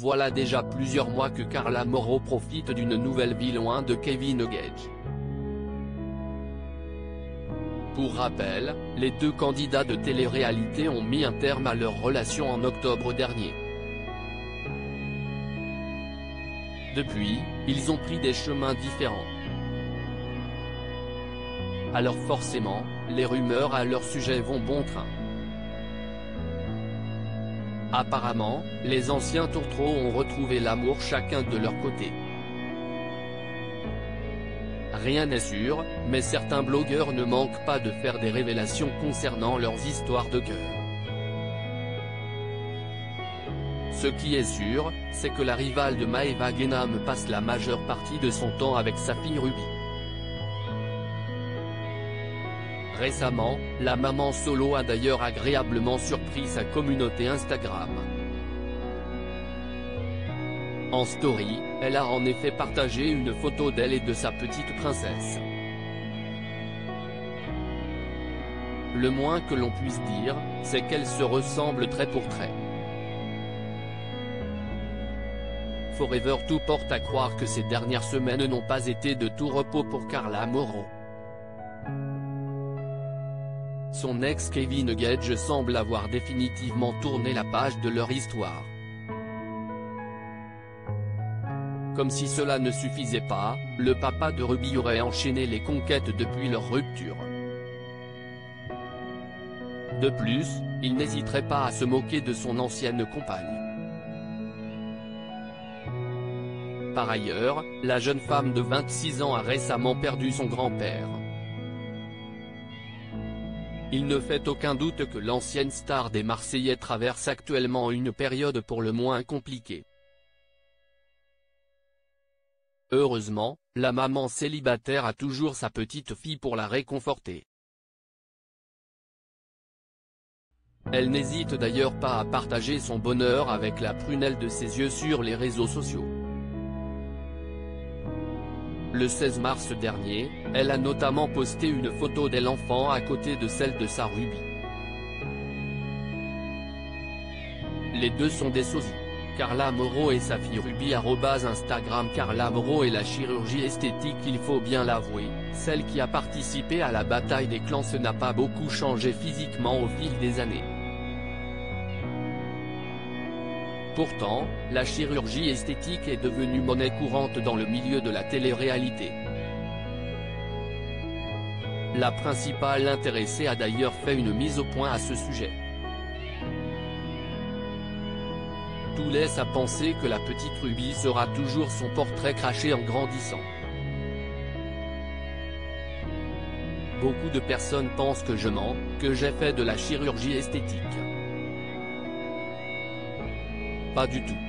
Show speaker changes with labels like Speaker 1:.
Speaker 1: voilà déjà plusieurs mois que Carla Moreau profite d'une nouvelle vie loin de Kevin Gage. Pour rappel, les deux candidats de télé-réalité ont mis un terme à leur relation en octobre dernier. Depuis, ils ont pris des chemins différents. Alors forcément, les rumeurs à leur sujet vont bon train. Apparemment, les anciens tourtereaux ont retrouvé l'amour chacun de leur côté. Rien n'est sûr, mais certains blogueurs ne manquent pas de faire des révélations concernant leurs histoires de cœur. Ce qui est sûr, c'est que la rivale de Maeva Genam passe la majeure partie de son temps avec sa fille Ruby. Récemment, la maman solo a d'ailleurs agréablement surpris sa communauté Instagram. En story, elle a en effet partagé une photo d'elle et de sa petite princesse. Le moins que l'on puisse dire, c'est qu'elle se ressemble trait pour trait. Forever tout porte à croire que ces dernières semaines n'ont pas été de tout repos pour Carla Moreau. Son ex Kevin Gage semble avoir définitivement tourné la page de leur histoire. Comme si cela ne suffisait pas, le papa de Ruby aurait enchaîné les conquêtes depuis leur rupture. De plus, il n'hésiterait pas à se moquer de son ancienne compagne. Par ailleurs, la jeune femme de 26 ans a récemment perdu son grand-père. Il ne fait aucun doute que l'ancienne star des Marseillais traverse actuellement une période pour le moins compliquée. Heureusement, la maman célibataire a toujours sa petite fille pour la réconforter. Elle n'hésite d'ailleurs pas à partager son bonheur avec la prunelle de ses yeux sur les réseaux sociaux. Le 16 mars dernier, elle a notamment posté une photo d'elle enfant à côté de celle de sa Ruby. Les deux sont des sosies. Carla Moreau et sa fille Ruby Instagram Carla Moreau et la chirurgie esthétique il faut bien l'avouer, celle qui a participé à la bataille des clans se n'a pas beaucoup changé physiquement au fil des années. Pourtant, la chirurgie esthétique est devenue monnaie courante dans le milieu de la télé-réalité. La principale intéressée a d'ailleurs fait une mise au point à ce sujet. Tout laisse à penser que la petite Ruby sera toujours son portrait craché en grandissant. Beaucoup de personnes pensent que je mens, que j'ai fait de la chirurgie esthétique. Pas du tout.